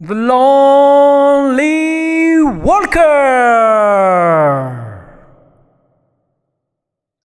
The Lonely Walker!